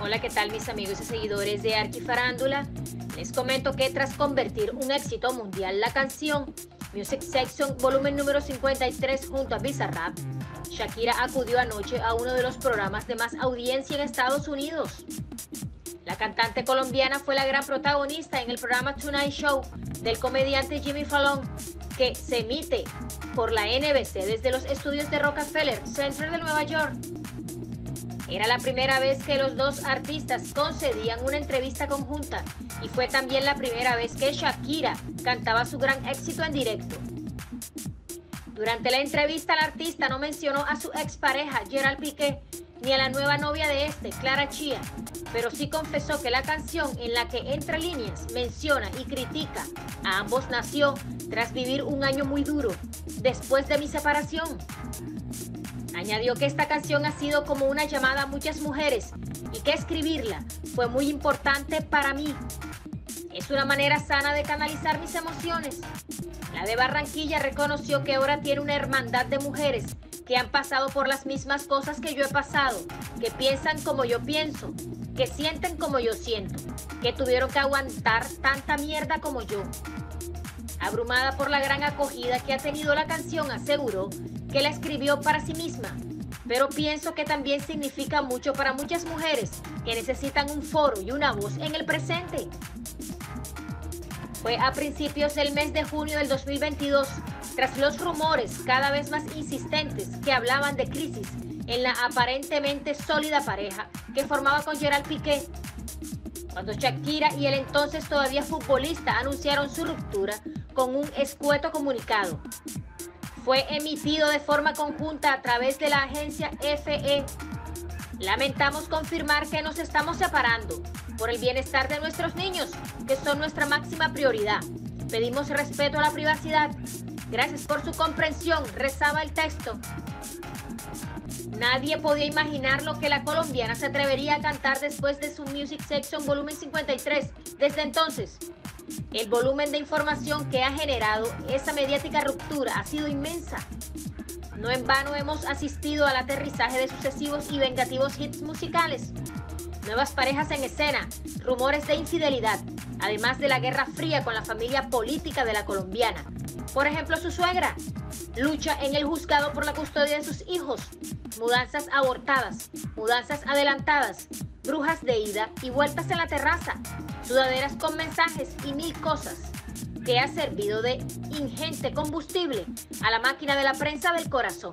Hola, ¿qué tal mis amigos y seguidores de Arquifarándula? Les comento que tras convertir un éxito mundial la canción Music Section volumen número 53 junto a Bizarrap, Shakira acudió anoche a uno de los programas de más audiencia en Estados Unidos. La cantante colombiana fue la gran protagonista en el programa Tonight Show del comediante Jimmy Fallon, que se emite por la NBC desde los estudios de Rockefeller Center de Nueva York. Era la primera vez que los dos artistas concedían una entrevista conjunta y fue también la primera vez que Shakira cantaba su gran éxito en directo. Durante la entrevista, el artista no mencionó a su expareja Gerald Piqué ni a la nueva novia de este, Clara Chia, pero sí confesó que la canción en la que entre líneas menciona y critica a ambos nació tras vivir un año muy duro después de mi separación. Añadió que esta canción ha sido como una llamada a muchas mujeres y que escribirla fue muy importante para mí. Es una manera sana de canalizar mis emociones. La de Barranquilla reconoció que ahora tiene una hermandad de mujeres que han pasado por las mismas cosas que yo he pasado, que piensan como yo pienso, que sienten como yo siento, que tuvieron que aguantar tanta mierda como yo. Abrumada por la gran acogida que ha tenido la canción, aseguró que la escribió para sí misma, pero pienso que también significa mucho para muchas mujeres que necesitan un foro y una voz en el presente. Fue a principios del mes de junio del 2022, tras los rumores cada vez más insistentes que hablaban de crisis en la aparentemente sólida pareja que formaba con Gerald Piqué, cuando Shakira y el entonces todavía futbolista anunciaron su ruptura con un escueto comunicado fue emitido de forma conjunta a través de la agencia FE. Lamentamos confirmar que nos estamos separando por el bienestar de nuestros niños, que son nuestra máxima prioridad. Pedimos respeto a la privacidad. Gracias por su comprensión, rezaba el texto. Nadie podía imaginar lo que la colombiana se atrevería a cantar después de su Music Section Volumen 53. Desde entonces, el volumen de información que ha generado esa mediática ruptura ha sido inmensa. No en vano hemos asistido al aterrizaje de sucesivos y vengativos hits musicales, nuevas parejas en escena, rumores de infidelidad, además de la guerra fría con la familia política de la colombiana. Por ejemplo, su suegra lucha en el juzgado por la custodia de sus hijos, mudanzas abortadas, mudanzas adelantadas, brujas de ida y vueltas en la terraza, sudaderas con mensajes y mil cosas que ha servido de ingente combustible a la máquina de la prensa del corazón.